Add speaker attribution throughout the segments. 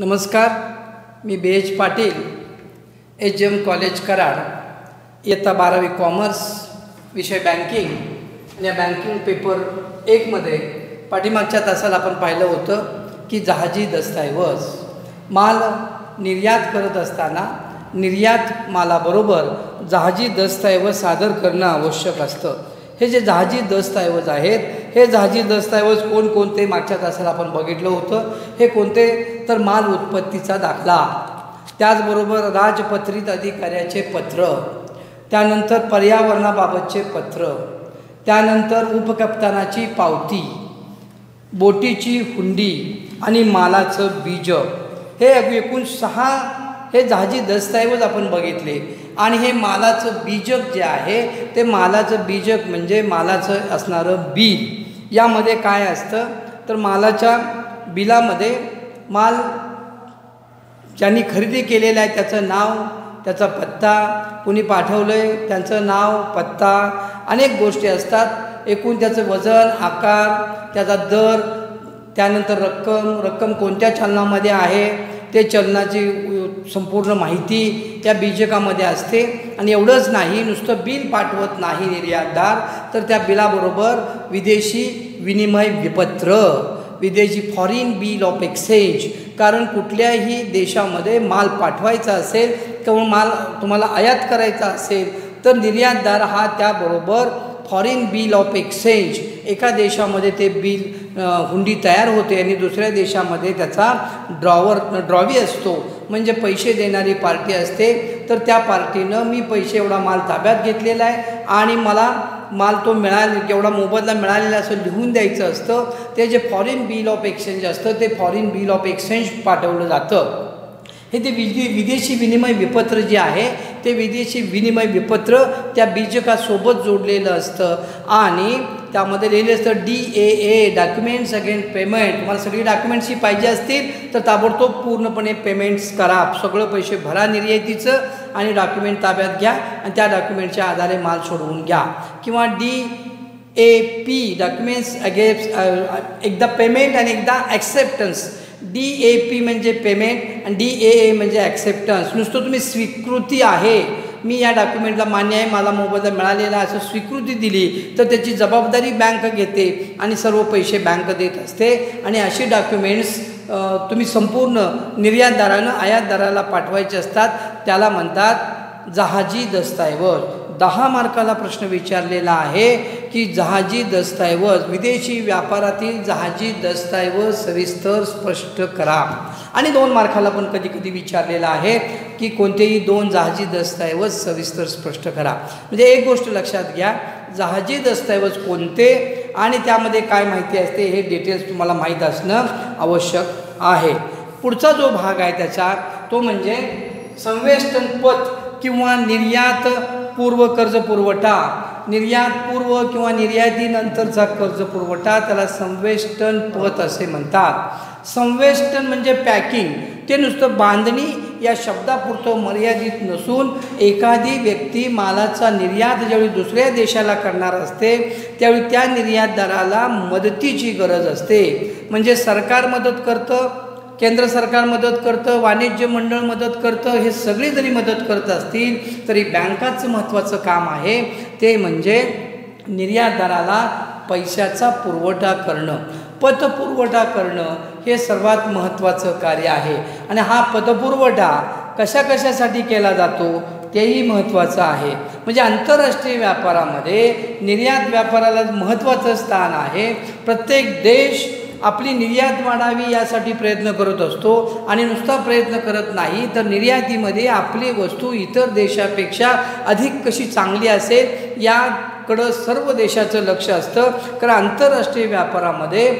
Speaker 1: नमस्कार मी B H Patil H M college Karad इयत्ता बारावी कॉमर्स विषय बँकिंग. या बँकिंग पेपर एकमध्ये पाठीमागच्या तासाला आपण पाहिलं होतं की जहाजी दस्तऐवज. माल निर्यात करत असताना निर्यात मालाबरोबर जहाजी दस्तऐवज सादर करणं आवश्यक असतं. हे जे जहाजी दस्तऐवज आहेत हे जहाजी दस्तऐवज कोणकोणते मागच्या तासाला आपण बघितलं होतं. हे कोणते? तर माल उत्पत्तीचा दाखला. त्याचबरोबर राजपत्रित अधिकाऱ्याचे पत्र. त्यानंतर पर्यावरणाबाबतचे पत्र. त्यानंतर उपकप्तानाची पावती. बोटीची हुंडी आणि मालाचं बीज. हे एकूण सहा हे जहाजी दस्तऐवज आपण बघितले. आणि हे मालाचं बीजक जे आहे ते मालाचं बीजक म्हणजे मालाचं असणारं बिल यामध्ये काय असतं? तर मालाच्या बिलामध्ये माल ज्यांनी खरेदी केलेलं आहे त्याचं नाव त्याचा पत्ता कुणी पाठवलं आहे त्यांचं नाव पत्ता अनेक गोष्टी असतात. एकूण त्याचं वजन आकार त्याचा दर त्यानंतर रक्कम रक्कम कोणत्या चलनामध्ये आहे ते चलनाची संपूर्ण माहिती त्या बीजकामध्ये असते. आणि एवढंच नाही नुसतं बिल पाठवत नाही निर्यातदार. तर त्या बिलाबरोबर विदेशी विनिमय विपत्र विदेशी फॉरिन बिल ऑफ एक्सचेंज कारण कुठल्याही देशामध्ये माल पाठवायचा असेल किंवा माल तुम्हाला आयात करायचा असेल तर निर्यातदार हा त्याबरोबर फॉरिन बिल ऑफ एक्सचेंज एका देशामध्ये ते बिल हुंडी तयार होते आणि दुसऱ्या देशामध्ये त्याचा ड्रॉवर ड्रॉवी असतो. म्हणजे पैसे देणारी पार्टी असते. तर त्या पार्टीनं मी पैसे एवढा माल ताब्यात घेतलेला आहे आणि मला माल तो मिळाला केवढा मोबदला मिळालेला असं लिहून द्यायचं असतं. ते जे फॉरेन बिल ऑफ एक्सचेंज असतं ते फॉरेन बिल ऑफ एक्सचेंज पाठवलं जातं. हे ते विदे विदेशी विनिमय विपत्र जे आहे ते विदेशी विनिमय विपत्र त्या बीजकासोबत जोडलेलं असतं. आणि त्यामध्ये लिहिले असतं D A A documents again payment तुम्हाला सगळी डॉक्युमेंट्स ही पाहिजे असतील तर ताबडतोब पूर्णपणे पेमेंट्स करा. सगळं पैसे भरा निर्यातीचं आणि डॉक्युमेंट ताब्यात घ्या आणि त्या डॉक्युमेंटच्या आधारे माल सोडवून घ्या. किंवा D A P documents against एकदा पेमेंट आणि एकदा ॲक्सेप्टन्स डी ए पी म्हणजे पेमेंट आणि डी ए ए म्हणजे ॲक्सेप्टन्स नुसतं तुम्ही स्वीकृती आहे. मी या डॉक्युमेंटला मान्य आहे मला मोबदला मिळालेला असं स्वीकृती दिली तर त्याची जबाबदारी बँक घेते आणि सर्व पैसे बँक देत असते. आणि अशी डॉक्युमेंट्स तुम्ही संपूर्ण निर्यातदारानं आयातदाराला पाठवायचे असतात त्याला म्हणतात जहाजी दस्तऐवज. दहा मार्काला प्रश्न विचारलेला आहे की जहाजी दस्तऐवज विदेशी व्यापारातील जहाजी दस्तऐवज सविस्तर स्पष्ट करा. आणि दोन मार्काला पण कधी कधी विचारलेला आहे की कोणतेही दोन जहाजी दस्तऐवज सविस्तर स्पष्ट करा. म्हणजे एक गोष्ट लक्षात घ्या जहाजी दस्तऐवज कोणते आणि त्यामध्ये काय माहिती असते हे डिटेल्स तुम्हाला माहीत असणं आवश्यक आहे. पुढचा जो भाग आहे त्याचा तो म्हणजे संवेष्टन पथ किंवा निर्यात पूर्व कर्ज पुरवठा निर्यात पूर्व किंवा निर्यातीनंतरचा कर्ज पुरवठा त्याला संवेष्टन पत असे म्हणतात. संवेष्टन म्हणजे पॅकिंग ते नुसतं बांधणी या शब्दापुरतं मर्यादित नसून एखादी व्यक्ती मालाचा निर्यात ज्यावेळी दुसऱ्या देशाला करणार असते त्यावेळी त्या निर्यातदाराला मदतीची गरज असते. म्हणजे सरकार मदत करतं केंद्र सरकार मदत करतं वाणिज्य मंडळ मदत करतं हे सगळे जरी मदत करत असतील तरी बँकाचं महत्त्वाचं काम आहे. ते म्हणजे निर्यातदाराला पैशाचा पुरवठा करणं. पतपुरवठा करणं हे सर्वात महत्त्वाचं कार्य आहे. आणि हा पतपुरवठा कशा कशासाठी केला जातो तेही महत्त्वाचं आहे. म्हणजे आंतरराष्ट्रीय व्यापारामध्ये निर्यात व्यापाराला महत्त्वाचं स्थान आहे. प्रत्येक देश आपली निर्यात वाढावी यासाठी प्रयत्न करत असतो आणि नुसता प्रयत्न करत नाही तर निर्यातीमध्ये आपली वस्तू इतर देशापेक्षा अधिक कशी चांगली असेल याकडं सर्व देशाचं लक्ष असतं. कारण आंतरराष्ट्रीय व्यापारामध्ये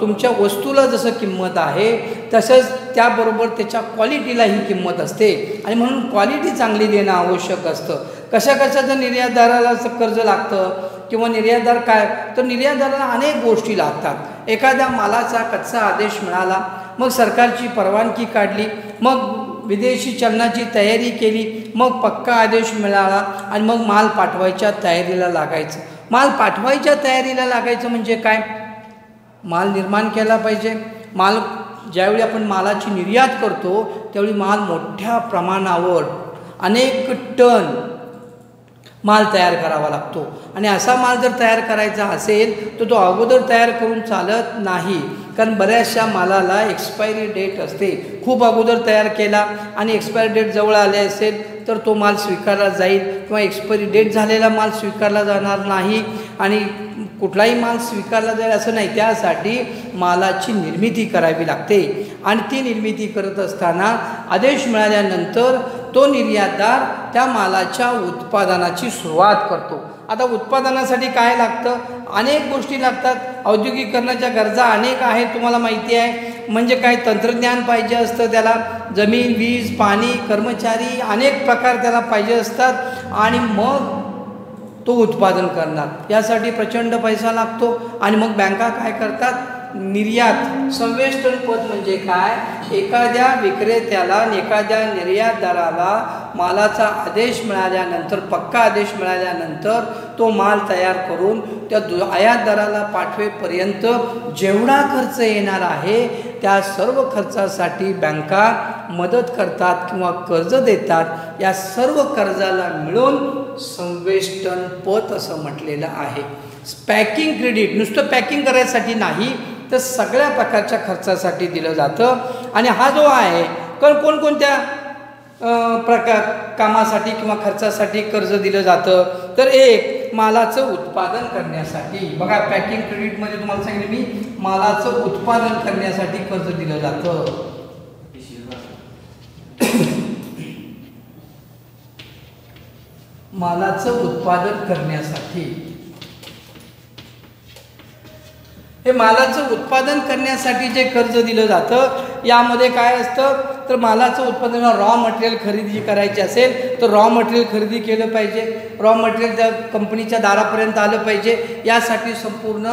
Speaker 1: तुमच्या वस्तूला जसं किंमत आहे तसंच त्याबरोबर त्याच्या क्वालिटीलाही किंमत असते. आणि म्हणून क्वालिटी चांगली देणं आवश्यक असतं. कशा कशाचं निर्यातदाराला कर्ज लागतं? किंवा निर्यातदार काय तर निर्यातदाराला अनेक गोष्टी लागतात. एखाद्या मालाचा कच्चा आदेश मिळाला मग सरकारची परवानगी काढली मग विदेशी चलनाची तयारी केली मग पक्का आदेश मिळाला आणि मग माल पाठवायच्या तयारीला लागायचं. माल पाठवायच्या तयारीला लागायचं म्हणजे काय? माल निर्माण केला पाहिजे. माल ज्यावेळी आपण मालाची निर्यात करतो त्यावेळी माल मोठ्या प्रमाणावर अनेक टन माल तयार करावा लागतो. आणि असा माल जर तयार करायचा असेल तर तो अगोदर तयार करून चालत नाही. कारण बऱ्याचशा मालाला एक्सपायरी डेट असते. खूप अगोदर तयार केला आणि एक्सपायरी डेट जवळ आले असेल तर तो माल स्वीकारला जाईल. किंवा एक्सपायरी डेट झालेला माल स्वीकारला जाणार नाही. आणि कुठलाही माल स्वीकारला जाईल असं नाही. त्यासाठी मालाची निर्मिती करावी लागते. आणि ती निर्मिती करत असताना आदेश मिळाल्यानंतर तो निर्यातदार त्या मालाच्या उत्पादनाची सुरुवात करतो. आता उत्पादनासाठी काय लागतं? अनेक गोष्टी लागतात. औद्योगिकरणाच्या गरजा अनेक आहेत तुम्हाला माहिती आहे. म्हणजे काय? तंत्रज्ञान पाहिजे असतं त्याला. जमीन वीज पाणी कर्मचारी अनेक प्रकार त्याला पाहिजे असतात. आणि मग तो उत्पादन करणार. यासाठी प्रचंड पैसा लागतो आणि मग बँका काय करतात? निर्यात. संवेष्टन पद म्हणजे काय? एखाद्या विक्रेत्याला एखाद्या निर्यातदाराला मालाचा आदेश मिळाल्यानंतर पक्का आदेश मिळाल्यानंतर तो माल तयार करून त्या दु आयातदाराला पाठवेपर्यंत जेवढा खर्च येणार आहे त्या सर्व खर्चासाठी बँका मदत करतात किंवा कर्ज देतात या सर्व कर्जाला मिळून संवेष्टन पत असं म्हटलेलं आहे. पॅकिंग क्रेडिट नुसतं पॅकिंग करायसाठी नाही तर सगळ्या प्रकारच्या खर्चासाठी दिलं जातं. आणि हा जो आहे कारण कोणकोणत्या प्रकार कामासाठी किंवा खर्चासाठी कर्ज दिलं जातं? तर एक मालाचं उत्पादन करण्यासाठी. बघा पॅकिंग क्रेडिटमध्ये तुम्हाला सांगितलं मी मालाचं उत्पादन करण्यासाठी कर्ज दिलं जातं. मालाचं उत्पादन करण्यासाठी. हे मालाचं उत्पादन करण्यासाठी जे कर्ज दिलं जातं यामध्ये काय असतं? तर मालाचं उत्पादन रॉ मटेरियल खरेदी करायची असेल तर रॉ मटेरियल खरेदी केलं पाहिजे. रॉ मटेरियल त्या कंपनीच्या दारापर्यंत आलं पाहिजे. यासाठी संपूर्ण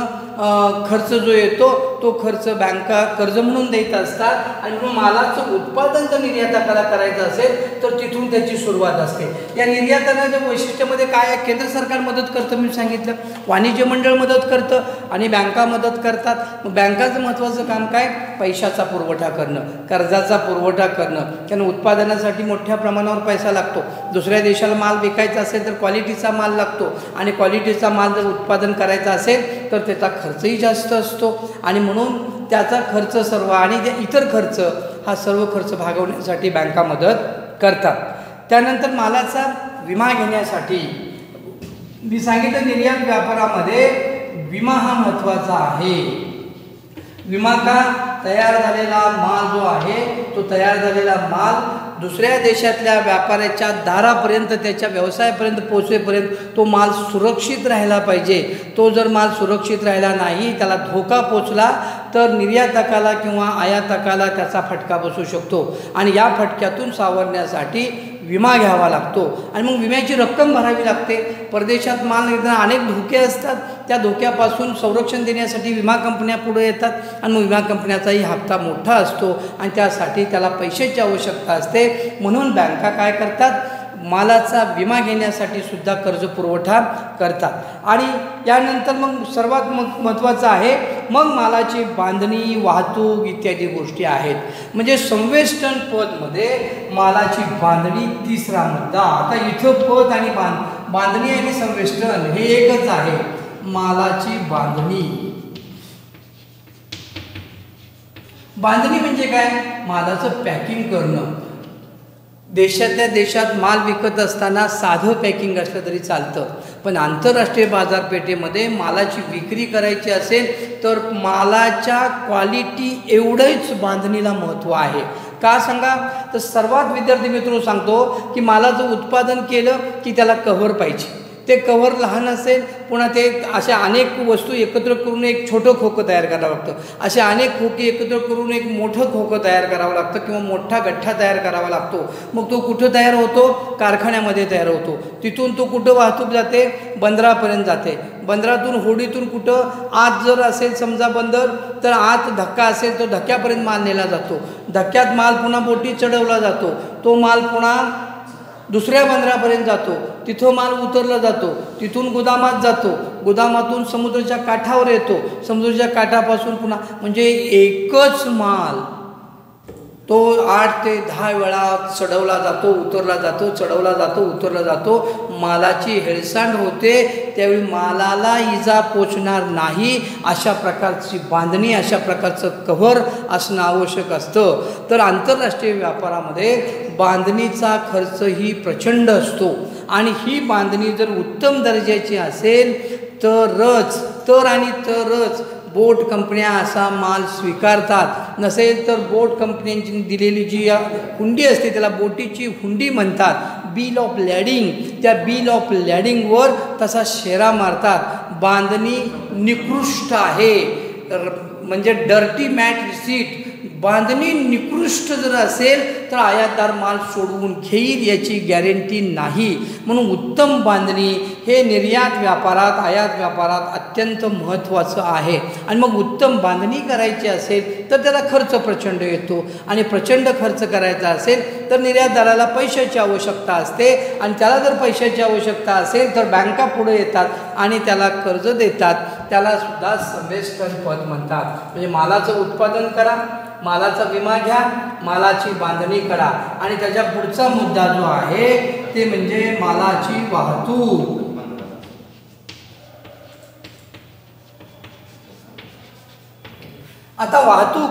Speaker 1: खर्च जो येतो तो खर्च बँका कर्ज म्हणून देत असतात. आणि मग मालाचं उत्पादन जर निर्यातकाला करायचं असेल तर तिथून त्याची सुरुवात असते. या निर्यातनाच्या वैशिष्ट्यामध्ये काय केंद्र सरकार मदत करतं मी सांगितलं. वाणिज्य मंडळ मदत करतं आणि बँका मदत करतात. मग बँकाचं महत्त्वाचं काम काय? पैशाचा पुरवठा करणं कर्जाचा पुरवठा करणं कारण उत्पादनासाठी मोठ्या प्रमाणावर पैसा लागतो. दुसऱ्या देशाला माल विकायचा असेल तर क्वालिटीचा माल लागतो. आणि क्वालिटीचा माल जर उत्पादन करायचा असेल तर त्याचा खर्चही जास्त असतो. आणि म्हणून त्याचा खर्च सर्व आणि इतर खर्च हा सर्व खर्च भागवण्यासाठी बँका मदत करतात. त्यानंतर मालाचा विमा घेण्यासाठी मी सांगितलं निर्यात व्यापारामध्ये विमा हा महत्त्वाचा आहे. विमा का तयार झालेला माल जो आहे तो तयार झालेला माल दुसऱ्या देशातल्या व्यापाऱ्याच्या दारापर्यंत त्याच्या व्यवसायापर्यंत पोचवेपर्यंत तो माल सुरक्षित राहिला पाहिजे. तो जर माल सुरक्षित राहिला नाही त्याला धोका पोचला तर निर्यातकाला किंवा आयातकाला त्याचा फटका बसू शकतो. आणि या फटक्यातून सावरण्यासाठी विमा घ्यावा लागतो. आणि मग विम्याची रक्कम भरावी लागते. परदेशात माल निघताना अनेक धोके असतात. त्या धोक्यापासून संरक्षण देण्यासाठी विमा कंपन्या पुढे येतात. आणि मग विमा कंपन्याचाही हप्ता मोठा असतो. आणि त्यासाठी त्याला पैशाची आवश्यकता असते. म्हणून बँका काय करतात? मालाचा विमा घेण्यासाठी सुद्धा कर्ज पुरवठा करतात. आणि यानंतर मग सर्वात मग महत्त्वाचं आहे मग मालाची बांधणी वाहतूक इत्यादी गोष्टी आहेत. म्हणजे संवेष्टन पदमध्ये मालाची बांधणी तिसरा मुद्दा. आता इथं पद आणि बांध बांधणी आणि संवेष्टन हे एकच आहे. मालाची बांधणी. बांधणी म्हणजे काय? मालाचं पॅकिंग करणं. देशातल्या देशात माल विकत असताना साधं पॅकिंग असलं तरी चालतं. पण आंतरराष्ट्रीय बाजारपेठेमध्ये मालाची विक्री करायची असेल तर मालाच्या क्वालिटी एवढंच बांधणीला महत्त्व आहे. का सांगा? तर सर्वात विद्यार्थी मित्र सांगतो की मालाचं उत्पादन केलं की त्याला कव्हर पाहिजे. ते कव्हर लहान असेल पुन्हा ते अशा अनेक वस्तू एकत्र करून एक छोटं खोकं तयार करावं लागतं. असे अनेक खोके एकत्र करून एक मोठं खोकं तयार करावं लागतं किंवा मोठा गठ्ठा तयार करावा लागतो. मग तो कुठं तयार होतो? कारखान्यामध्ये तयार होतो. तिथून तो कुठं वाहतूक जाते? बंदरापर्यंत जाते. बंदरातून होडीतून कुठं आत जर असेल समजा बंदर तर आत धक्का असेल तो धक्क्यापर्यंत माल नेला जातो. धक्क्यात माल पुन्हा बोटी चढवला जातो. तो माल पुन्हा दुसऱ्या बंदरापर्यंत जातो. तिथं माल उतरला जातो. तिथून गोदामात जातो. गोदामातून समुद्राच्या काठावर येतो. समुद्राच्या काठापासून पुन्हा म्हणजे एकच माल तो आठ ते दहा वेळा चढवला जातो उतरला जातो चढवला जातो उतरला जातो. मालाची हेळसांड होते त्यावेळी मालाला इजा पोचणार नाही अशा प्रकारची बांधणी अशा प्रकारचं कव्हर असणं आवश्यक असतं. तर आंतरराष्ट्रीय व्यापारामध्ये बांधणीचा खर्च ही प्रचंड असतो. आणि ही बांधणी जर उत्तम दर्जाची असेल तरच तर आणि तरच बोट कंपन्या असा माल स्वीकारतात. नसेल तर बोट कंपन्यांची दिलेली जी हुंडी असते त्याला बोटीची हुंडी म्हणतात. बिल ऑफ लॅडिंग त्या बिल ऑफ लॅडिंगवर तसा शेरा मारतात. बांधणी निकृष्ट आहे. म्हणजे डर्टी मॅट रिसीट बांधणी निकृष्ट जर असेल तर आयातदार माल सोडवून घेईल याची गॅरंटी नाही. म्हणून उत्तम बांधणी हे निर्यात व्यापारात आयात व्यापारात अत्यंत महत्त्वाचं आहे. आणि मग उत्तम बांधणी करायची असेल तर त्याला खर्च प्रचंड येतो. आणि प्रचंड खर्च करायचा असेल तर निर्यातदाराला पैशाची आवश्यकता असते. आणि त्याला जर पैशाची आवश्यकता असेल तर बँका पुढे येतात आणि त्याला कर्ज देतात. त्याला सुद्धा समेस्टर पद म्हणतात. म्हणजे मालाचं उत्पादन करा मालाचा विमा घ्या मालाची बांधणी करा. आणि त्याच्या पुढचा मुद्दा जो आहे ते म्हणजे मालाची वाहतूक. आता वाहतूक.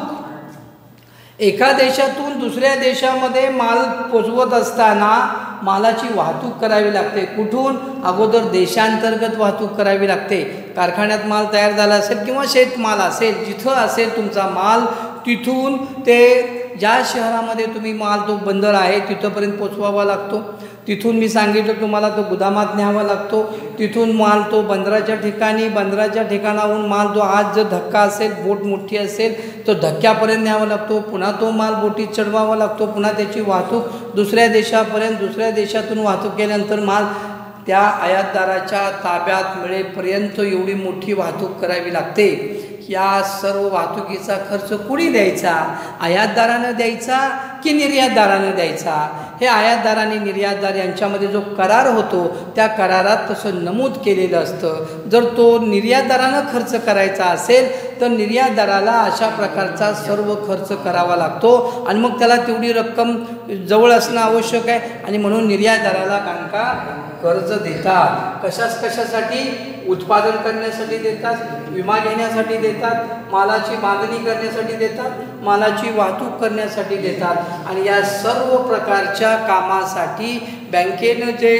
Speaker 1: एका देशातून दुसऱ्या देशामध्ये माल पोचवत असताना मालाची वाहतूक करावी लागते. कुठून? अगोदर देशांतर्गत वाहतूक करावी लागते. कारखान्यात माल तयार झाला असेल किंवा शेतमाल असेल जिथं असेल तुमचा माल तिथून ते ज्या शहरामध्ये तुम्ही माल तो बंदर आहे तिथंपर्यंत पोचवावा लागतो. तिथून मी सांगितलं तुम्हाला तो गोदामात न्यावा लागतो. तिथून माल तो बंदराच्या ठिकाणी बंदराच्या ठिकाणाहून माल जो आज जर धक्का असेल बोट मोठी असेल तो धक्क्यापर्यंत न्यावा लागतो. पुन्हा तो माल बोटीत चढवावा लागतो. पुन्हा त्याची वाहतूक दुसऱ्या देशापर्यंत दुसऱ्या देशातून वाहतूक केल्यानंतर माल त्या आयातदाराच्या ताब्यात मिळेपर्यंत एवढी मोठी वाहतूक करावी लागते. या सर्व वाहतुकीचा खर्च कुणी द्यायचा? आयातदारानं द्यायचा की निर्यातदारानं द्यायचा? हे आयातदार आणि निर्यातदार यांच्यामध्ये जो करार होतो त्या करारात तसं नमूद केलेलं असतं. जर तो निर्यातदारानं खर्च करायचा असेल तर निर्यातदाराला अशा प्रकारचा सर्व खर्च करावा लागतो आणि मग त्याला तेवढी रक्कम जवळ असणं आवश्यक आहे. आणि म्हणून निर्यातदाराला बँका कर्ज देतात. कशाच कशासाठी? उत्पादन करण्यासाठी देतात विमा घेण्यासाठी देतात मालाची बांधणी करण्यासाठी देतात मालाची वाहतूक करण्यासाठी देतात. आणि या सर्व प्रकारच्या कामासाठी बँकेनं जे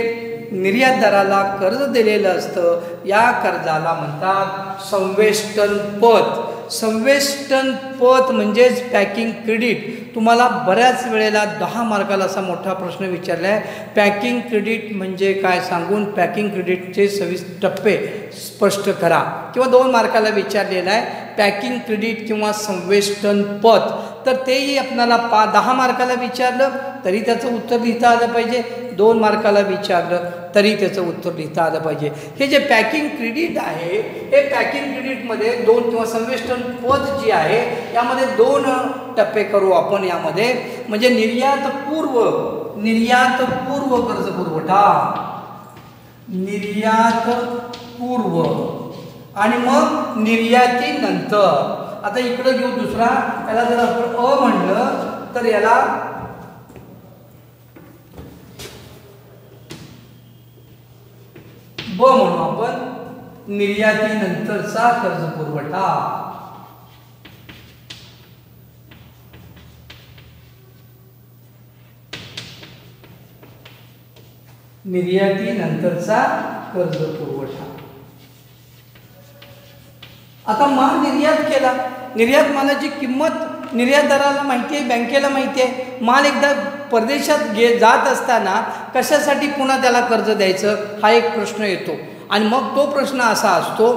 Speaker 1: निर्यातदाराला कर्ज दिलेलं असतं या कर्जाला म्हणतात संवेष्टन पद संवेष्टन पत म्हणजेच पॅकिंग क्रेडिट तुम्हाला बऱ्याच वेळेला दहा मार्काला असा मोठा प्रश्न विचारला आहे पॅकिंग क्रेडिट म्हणजे काय सांगून? पॅकिंग क्रेडिटचे सव्वीस टप्पे स्पष्ट करा. किंवा दोन मार्काला विचारलेला आहे. पॅकिंग क्रेडिट किंवा संवेष्टन पत तर तेही आपणाला पा दहा मार्काला विचारलं तरी त्याचं उत्तर लिहिता आलं पाहिजे. दोन मार्काला विचारलं तरी त्याचं उत्तर लिहिता आलं पाहिजे. हे जे पॅकिंग क्रेडिट आहे हे पॅकिंग क्रेडिटमध्ये दोन किंवा संवेष्टन पद जी आहे यामध्ये दोन टप्पे करू आपण यामध्ये. म्हणजे निर्यात पूर्व निर्यात पूर्व कर्ज पुरवठा. निर्यात पूर्व आणि मग निर्यातीनंतर. आता इकडं घेऊ दुसरा. याला जर आपण अ म्हणलं तर याला ब म्हणू आपण. निर्यातीनंतरचा कर्ज पुरवठा निर्यातीनंतरचा कर्ज पुरवठा आता माल निर्यात केला. निर्यात मालाची किंमत निर्यातदाराला माहिती आहे बँकेला माहिती आहे. माल एकदा परदेशात गे जात असताना कशासाठी पुन्हा त्याला कर्ज द्यायचं? हा एक प्रश्न येतो. आणि मग तो प्रश्न असा असतो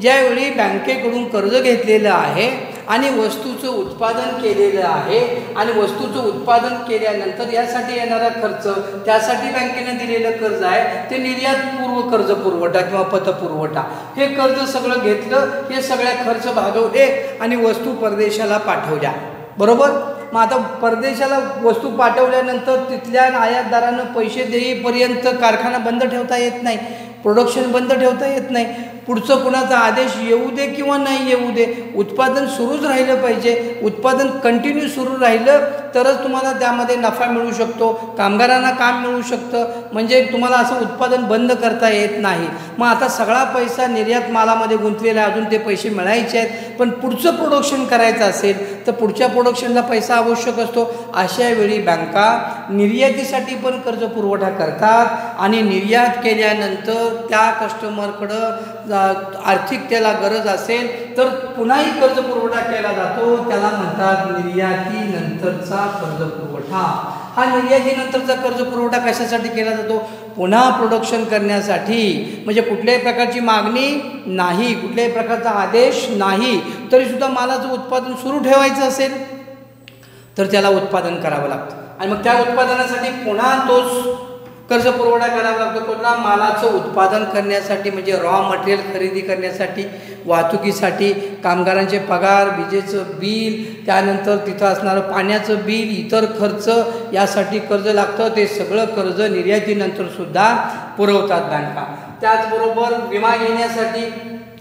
Speaker 1: ज्यावेळी बँकेकडून कर्ज घेतलेलं आहे आणि वस्तूचं उत्पादन केलेलं आहे आणि वस्तूचं उत्पादन केल्यानंतर यासाठी येणारा खर्च त्यासाठी बँकेने दिलेलं कर्ज आहे ते निर्यातपूर्व कर्ज पुरवठा किंवा पतपुरवठा हे कर्ज सगळं घेतलं हे सगळ्या खर्च भागवले आणि वस्तू परदेशाला पाठवल्या. बरोबर? मग आता परदेशाला वस्तू पाठवल्यानंतर तिथल्या आयातदारानं पैसे देईपर्यंत कारखाना बंद ठेवता येत नाही. प्रोडक्शन बंद ठेवता येत नाही. पुढचं कुणाचा आदेश येऊ दे किंवा नाही येऊ दे उत्पादन सुरूच राहिलं पाहिजे. उत्पादन कंटिन्यू सुरू राहिलं तरच तुम्हाला त्यामध्ये नफा मिळू शकतो कामगारांना काम मिळू शकतं. म्हणजे तुम्हाला असं उत्पादन बंद करता येत नाही. मग आता सगळा पैसा निर्यात मालामध्ये गुंतलेला आहे अजून ते पैसे मिळायचे आहेत. पण पुढचं प्रोडक्शन करायचं असेल तर पुढच्या प्रोडक्शनला पैसा आवश्यक असतो. अशा वेळी बँका निर्यातीसाठी पण कर्ज पुरवठा करतात आणि निर्यात केल्यानंतर त्या कस्टमरकडं आर्थिक त्याला गरज असेल तर पुन्हाही कर्ज पुरवठा केला जातो. त्याला म्हणतात निर्यातीनंतरचा कर्ज पुरवठा हा निर्यातीनंतरचा कर्ज पुरवठा कशासाठी केला जातो? पुन्हा प्रोडक्शन करण्यासाठी. म्हणजे कुठल्याही प्रकारची मागणी नाही कुठल्याही प्रकारचा आदेश नाही. तरीसुद्धा मालाचं उत्पादन सुरू ठेवायचं असेल तर त्याला उत्पादन करावं लागतं. आणि मग त्या उत्पादनासाठी पुन्हा तोच कर्ज पुरवठा करावा लागतो कोणता मालाचं उत्पादन करण्यासाठी म्हणजे रॉ मटेरियल खरेदी करण्यासाठी वाहतुकीसाठी कामगारांचे पगार विजेचं बिल त्यानंतर तिथं असणारं पाण्याचं बिल इतर खर्च यासाठी कर्ज लागतं. ते सगळं कर्ज निर्यातीनंतरसुद्धा पुरवतात बँका. त्याचबरोबर विमा घेण्यासाठी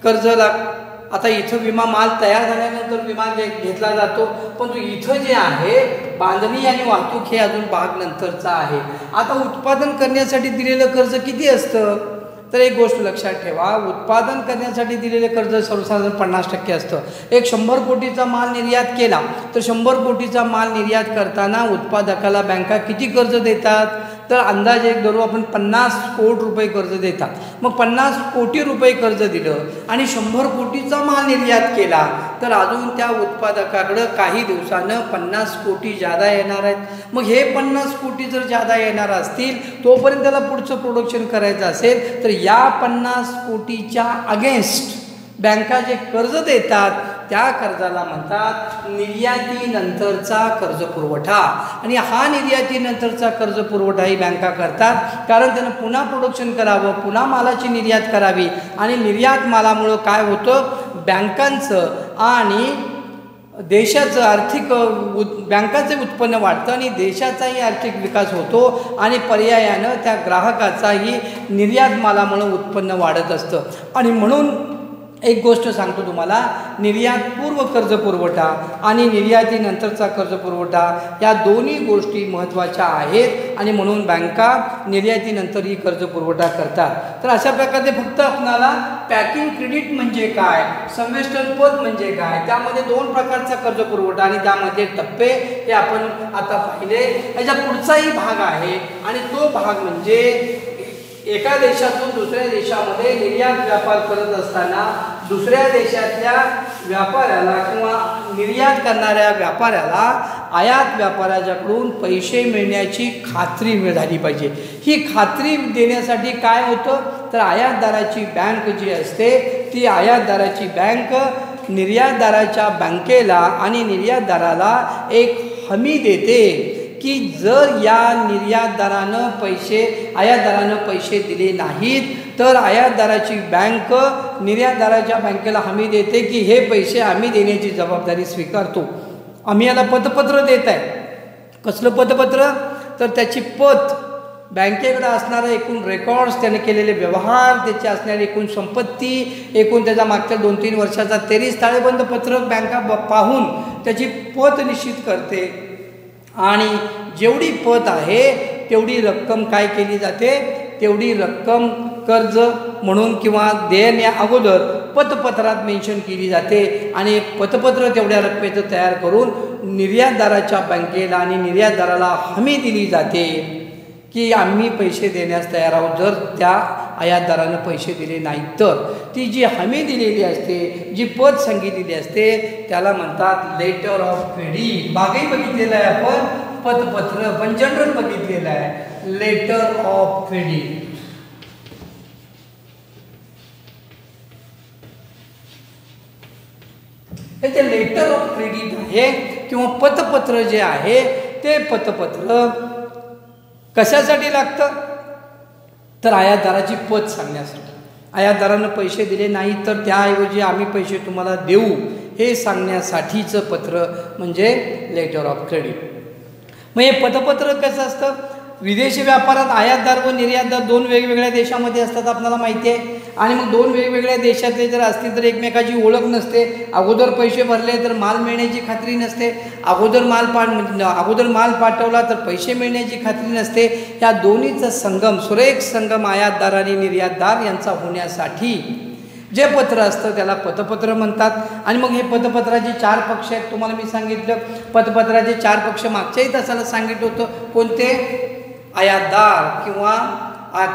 Speaker 1: कर्ज लाग आता इथं विमा माल तयार झाल्यानंतर विमा घेतला जातो पण तो इथं जे आहे बांधणी आणि वाहतूक हे अजून भाग नंतरचा आहे. आता उत्पादन करण्यासाठी दिलेलं कर्ज किती असतं? तर एक गोष्ट लक्षात ठेवा उत्पादन करण्यासाठी दिलेले कर्ज सर्वसाधारण पन्नास टक्के असतं. एक शंभर कोटीचा माल निर्यात केला तर शंभर कोटीचा माल निर्यात करताना उत्पादकाला बँका किती कर्ज देतात? तर अंदाजे एक धरू आपण पन्नास कोट रुपये कर्ज देतात. मग पन्नास कोटी रुपये कर्ज दिलं आणि शंभर कोटीचा माल निर्यात केला तर अजून त्या उत्पादकाकडं काही दिवसानं पन्नास कोटी जादा येणार आहेत. मग हे पन्नास कोटी जर जादा येणार असतील तोपर्यंत त्याला पुढचं प्रोडक्शन करायचं असेल तर या पन्नास कोटीच्या अगेन्स्ट बँका जे कर्ज देतात त्या कर्जाला म्हणतात निर्यातीनंतरचा कर्ज पुरवठा आणि हा निर्यातीनंतरचा कर्ज पुरवठाही बँका करतात. कारण त्यानं पुन्हा प्रोडक्शन करावं पुन्हा मालाची निर्यात करावी. आणि निर्यात मालामुळं काय होतं? बँकांचं आणि देशाचं आर्थिक उत् बँकाचे उत्पन्न वाढतं आणि देशाचाही आर्थिक विकास होतो आणि पर्यायानं त्या ग्राहकाचाही निर्यात मालामुळं उत्पन्न वाढत असतं. आणि म्हणून एक गोष्ट सांगतो तुम्हाला. निर्यातपूर्व कर्ज पुरवठा आणि निर्यातीनंतरचा कर्ज पुरवठा या दोन्ही गोष्टी महत्त्वाच्या आहेत आणि म्हणून बँका निर्यातीनंतरही कर्ज पुरवठा करतात. तर अशा प्रकारे फक्त आपणाला पॅकिंग क्रेडिट म्हणजे काय संवेष्टन पद म्हणजे काय त्यामध्ये दोन प्रकारचा कर्ज पुरवठा आणि त्यामध्ये टप्पे हे आपण आता पाहिले. याच्या पुढचाही भाग आहे आणि तो भाग म्हणजे एका देशातून दुसऱ्या देशामध्ये निर्यात व्यापार करत असताना दुसऱ्या देशातल्या व्यापाऱ्याला किंवा निर्यात करणाऱ्या व्यापाऱ्याला आयात व्यापाऱ्याच्याकडून पैसे मिळण्याची खात्री झाली पाहिजे. ही खात्री देण्यासाठी काय होतं? तर आयातदाराची बँक जी असते ती आयातदाराची बँक निर्यातदाराच्या बँकेला आणि निर्यातदाराला एक हमी देते. की जर या निर्यातदारानं पैसे आयातदारानं पैसे दिले नाहीत तर आयातदाराची बँक निर्यातदाराच्या बँकेला हमी देते की हे पैसे आम्ही देण्याची जबाबदारी स्वीकारतो. आम्ही याला पतपत्र देत आहे कसलं पतपत्र? तर त्याची पत बँकेकडे असणारं एकूण रेकॉर्ड्स त्याने केलेले व्यवहार त्याची असणारी एकूण संपत्ती एकूण त्याचा मागच्या दोन तीन वर्षाचा तेरीस ताळेबंद पत्रक बँका पाहून त्याची पत निश्चित करते. आणि जेवढी पत आहे तेवढी रक्कम काय केली जाते? तेवढी रक्कम कर्ज म्हणून किंवा देण्या अगोदर पतपत्रात मेन्शन केली जाते. आणि पतपत्र तेवढ्या रकमेचं तयार करून निर्यातदाराच्या बँकेला आणि निर्यातदाराला हमी दिली जाते. की आम्ही पैसे देण्यास तयार आहोत. जर त्या आयातदारानं पैसे दिले नाहीत तर. ती जी हमी दिलेली असते जी पद सांगितलेली असते त्याला म्हणतात लेटर ऑफ क्रेडिट मागेही बघितलेलं आहे आपण पतपत्र पण जनरल बघितलेलं आहे. लेटर ऑफ क्रेडिट हे ते लेटर ऑफ क्रेडिट आहे किंवा पतपत्र जे आहे ते पतपत्र कशासाठी लागतं? तर आयातदाराची पत सांगण्यासाठी. आयातदारानं पैसे दिले नाही तर त्याऐवजी आम्ही पैसे तुम्हाला देऊ हे सांगण्यासाठीचं पत्र म्हणजे लेटर ऑफ क्रेडिट मग हे पतपत्र कसं असतं? विदेशी व्यापारात आयातदार व निर्यातदार दोन वेगवेगळ्या देशामध्ये असतात आपल्याला माहिती आहे. आणि मग दोन वेगवेगळ्या देशातले जर असतील तर एकमेकाची ओळख नसते. अगोदर पैसे भरले तर माल मिळण्याची खात्री नसते. अगोदर माल पा म्हणजे अगोदर माल पाठवला तर पैसे मिळण्याची खात्री नसते. या दोन्हीचा संगम सुरेख संगम आयातदार आणि निर्यातदार यांचा होण्यासाठी जे पत्र असतं त्याला पतपत्र म्हणतात. आणि मग हे पतपत्राचे चार पक्ष आहेत. तुम्हाला मी सांगितलं पतपत्राचे चार पक्ष मागच्याही तासाला सांगितलं होतं. कोणते? आयातदार किंवा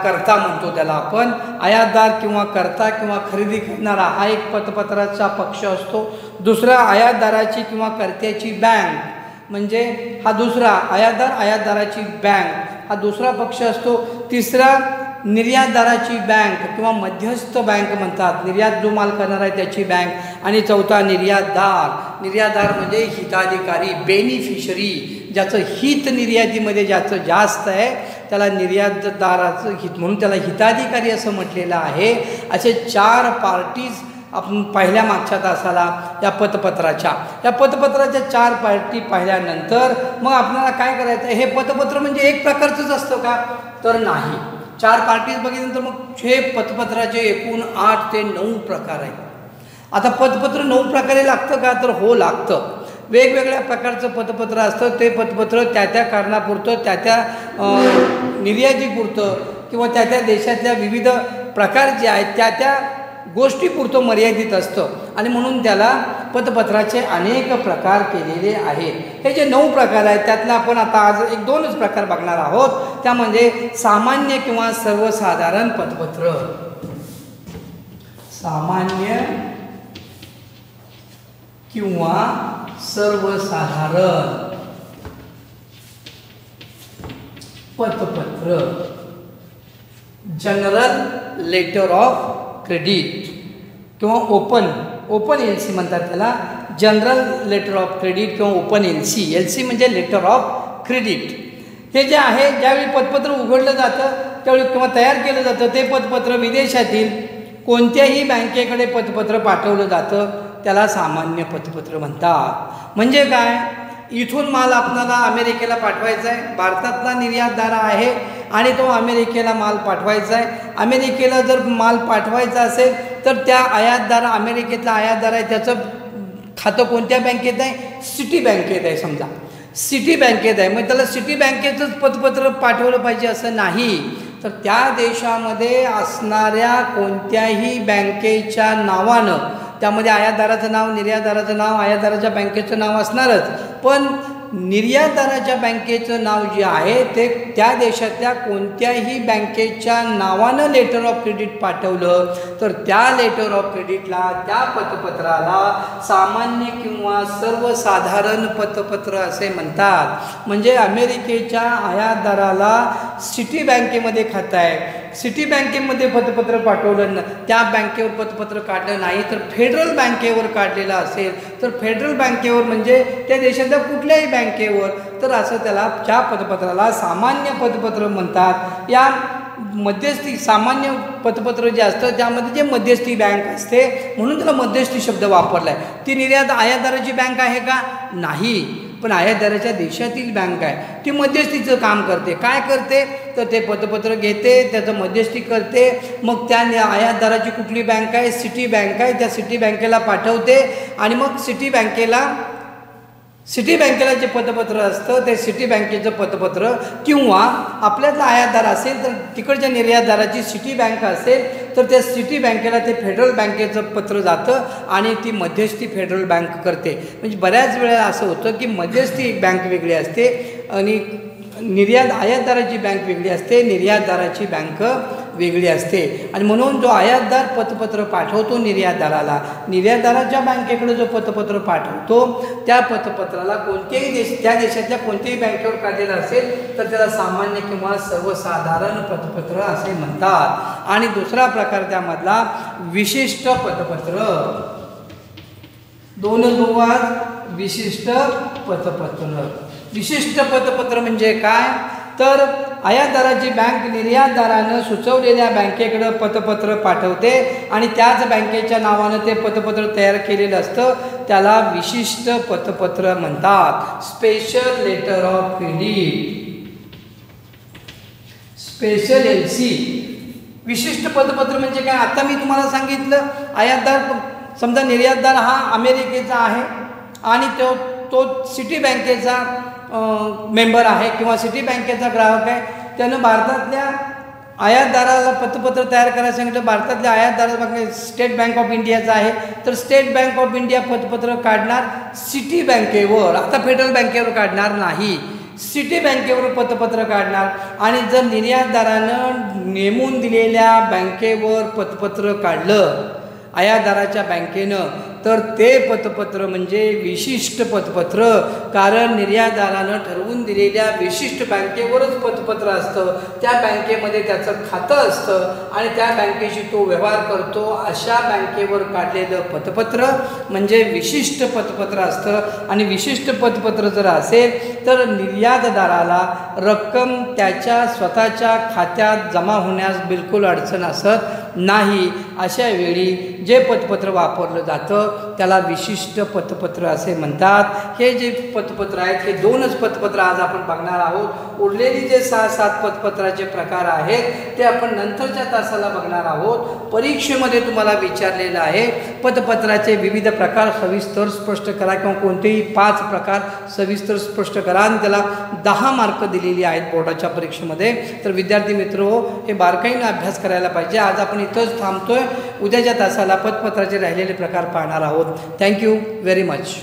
Speaker 1: करता म्हणतो त्याला आपण. आयातदार किंवा करता किंवा खरेदी करणारा हा एक पतपत्राचा पक्ष असतो. दुसरा आयातदाराची किंवा कर्त्याची बँक. म्हणजे हा दुसरा आयातदार आयातदाराची बँक. हा दुसरा पक्ष असतो. तिसरा निर्यातदाराची बँक किंवा मध्यस्थ बँक म्हणतात. निर्यात जो माल करणार आहे त्याची बँक. आणि चौथा निर्यातदार. निर्यातदार म्हणजे हिताधिकारी बेनिफिशरी ज्याचं हित निर्यातीमध्ये ज्याचं जास्त आहे त्याला निर्यातदाराचं हित म्हणून त्याला हिताधिकारी असं म्हटलेलं आहे. असे चार पार्टीज आपण पहिल्या मागच्या तासाला या पतपत्राच्या. या पतपत्राच्या चार पार्टी पाहिल्यानंतर मग आपल्याला काय करायचं हे पतपत्र म्हणजे एक प्रकारचंच असतं का? तर नाही. चार पार्टीज बघितल्यानंतर मग हे पतपत्राचे एकूण आठ ते नऊ प्रकार आहेत. आता पतपत्र नऊ प्रकारे लागतं का? तर हो लागतं. वेगवेगळ्या प्रकारचं पतपत्र असतं. ते पतपत्र त्या त्या कारणापुरतं त्या त्या निर्यातीपुरतं किंवा त्या त्या देशातल्या विविध प्रकार जे आहेत त्या त्या गोष्टीपुरतं मर्यादित असतं. आणि म्हणून त्याला पतपत्राचे अनेक प्रकार केलेले आहेत. हे जे नऊ प्रकार आहेत त्यातला आपण आता आज एक दोनच प्रकार बघणार आहोत. त्यामध्ये म्हणजे सामान्य किंवा सर्वसाधारण पतपत्र. सामान्य किंवा सर्वसाधारण. पतपत्र. जनरल लेटर ऑफ क्रेडिट किंवा ओपन ओपन एल सी म्हणतात त्याला. जनरल लेटर ऑफ क्रेडिट किंवा open L C L C म्हणजे लेटर ऑफ क्रेडिट हे जे आहे ज्यावेळी पतपत्र उघडलं जातं त्यावेळी किंवा तयार केलं जातं ते पतपत्र विदेशातील कोणत्याही बँकेकडे पतपत्र पाठवलं जातं. त्याला सामान्य पतपत्र म्हणतात. म्हणजे काय? इथून माल आपणाला अमेरिकेला पाठवायचा आहे भारतातला निर्यातदार आहे आणि तो अमेरिकेला माल पाठवायचा आहे अमेरिकेला जर माल पाठवायचा असेल तर त्या आयातदार अमेरिकेतला आयातदार आहे. त्याचं खातं कोणत्या बँकेत आहे? सिटी बँकेत आहे समजा. सिटी बँकेत आहे. मग त्याला सिटी बँकेचंच पतपत्र पाठवलं पाहिजे असं नाही. तर त्या देशामध्ये असणाऱ्या कोणत्याही बँकेच्या नावानं त्यामध्ये आयातदाराचं नाव निर्यातदाराचं नाव आयातदाराच्या बँकेचं नाव असणारच. पण निर्यातदाराच्या बँकेचं नाव जे आहे ते त्या देशातल्या कोणत्याही बँकेच्या नावानं लेटर ऑफ क्रेडिट पाठवलं तर त्या लेटर ऑफ क्रेडिटला त्या पतपत्राला सामान्य किंवा सर्वसाधारण पतपत्र असे म्हणतात. म्हणजे अमेरिकेच्या आयातदाराला सिटी बँकेमध्ये खातं आहे. सिटी बँकेमध्ये पतपत्र पाठवलं ना त्या बँकेवर पतपत्र काढलं नाही तर फेडरल बँकेवर काढलेलं असेल तर फेडरल बँकेवर म्हणजे त्या देशातल्या कुठल्याही बँकेवर तर असं त्याला त्या पतपत्राला सामान्य पतपत्र म्हणतात. या मध्यस्थी सामान्य पतपत्र जे असतं त्यामध्ये जे मध्यस्थी बँक असते म्हणून त्याला मध्यस्थी शब्द वापरला आहे ती निर्यात आयातदाराची बँक आहे का? नाही. पण आयातदाराच्या देशातील बँक आहे. ती मध्यस्थीचं काम करते. काय करते? तर ते पतपत्र घेते त्याचं मध्यस्थी करते. मग त्या आयातदाराची कुठली बँक आहे? सिटी बँक आहे. त्या सिटी बँकेला पाठवते आणि मग सिटी बँकेला सिटी बँकेला जे पतपत्र असतं ते सिटी बँकेचं पतपत्र किंवा आपल्यातला आयातदार असेल तर तिकडच्या निर्यातदाराची सिटी बँक असेल तर त्या सिटी बँकेला ते फेडरल बँकेचं पत्र जातं आणि ती मध्यस्थी फेडरल बँक करते. म्हणजे बऱ्याच वेळा असं होतं की मध्यस्थी बँक वेगळी असते आणि निर्यात आयातदाराची बँक वेगळी असते निर्यातदाराची बँक वेगळी असते. आणि म्हणून जो आयातदार पतपत्र पाठवतो निर्यातदाराला निर्यातदाराच्या बँकेकडे जो पतपत्र पाठवतो त्या पतपत्राला कोणत्याही देश त्या देशातल्या कोणत्याही बँकेवर काढलेलं असेल तर त्याला सामान्य किंवा सर्वसाधारण पतपत्र असे म्हणतात. आणि दुसरा प्रकार त्यामधला विशिष्ट पतपत्र. दोन दोन विशिष्ट पतपत्र. विशिष्ट पतपत्र म्हणजे काय? तर आयातदाराची बँक निर्यातदारानं सुचवलेल्या बँकेकडं पतपत्र पाठवते आणि त्याच बँकेच्या नावानं ते पतपत्र तयार केलेलं असतं. त्याला विशिष्ट पतपत्र म्हणतात. Special letter of credit special L C विशिष्ट पदपत्र म्हणजे काय? आता मी तुम्हाला सांगितलं आयातदार समजा निर्यातदार हा अमेरिकेचा आहे आणि तो तो सिटी बँकेचा मेंबर आहे किंवा सिटी बँकेचा ग्राहक आहे त्यानं भारतातल्या आयातदाराला पतपत्र तयार करायला सांगितलं. भारतातल्या आयातदारा स्टेट बँक ऑफ इंडियाचा आहे. तर स्टेट बँक ऑफ इंडिया पतपत्र काढणार सिटी बँकेवर आता फेडरल बँकेवर काढणार नाही. सिटी बँकेवर पतपत्र काढणार. आणि जर निर्यातदारानं नेमून दिलेल्या बँकेवर पतपत्र काढलं आयातदाराच्या बँकेनं तर ते पतपत्र म्हणजे विशिष्ट पतपत्र. कारण निर्यातदारानं ठरवून दिलेल्या विशिष्ट बँकेवरच पतपत्र असतं. त्या बँकेमध्ये त्याचं खातं असतं आणि त्या बँकेशी तो व्यवहार करतो. अशा बँकेवर काढलेलं पतपत्र म्हणजे विशिष्ट पतपत्र असतं. आणि विशिष्ट पतपत्र जर असेल तर निर्यातदाराला रक्कम त्याच्या स्वतःच्या खात्यात जमा होण्यास बिलकुल अडचण असत. नाही. अशा वेळी जे पतपत्र वापरलं जातं त्याला विशिष्ट पतपत्र असे म्हणतात. हे जे पतपत्र आहेत हे दोनच पतपत्र आज आपण बघणार आहोत. उरलेली जे सहा सात पतपत्राचे प्रकार आहेत ते आपण नंतरच्या तासाला बघणार आहोत. परीक्षेमध्ये तुम्हाला विचारलेलं आहे पतपत्राचे विविध प्रकार सविस्तर स्पष्ट करा किंवा कोणतेही पाच प्रकार सविस्तर स्पष्ट करा आणि त्याला दहा मार्क दिलेली आहेत बोर्डाच्या परीक्षेमध्ये. तर विद्यार्थी मित्र हो हे बारकाईनं अभ्यास करायला पाहिजे. आज आपण इथंच थांबतोय. उद्याच्या तासाला पतपत्राचे राहिलेले प्रकार पाहणार आहोत. Thank you very much